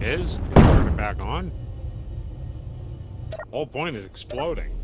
Is? Turn it back on? Whole point is exploding.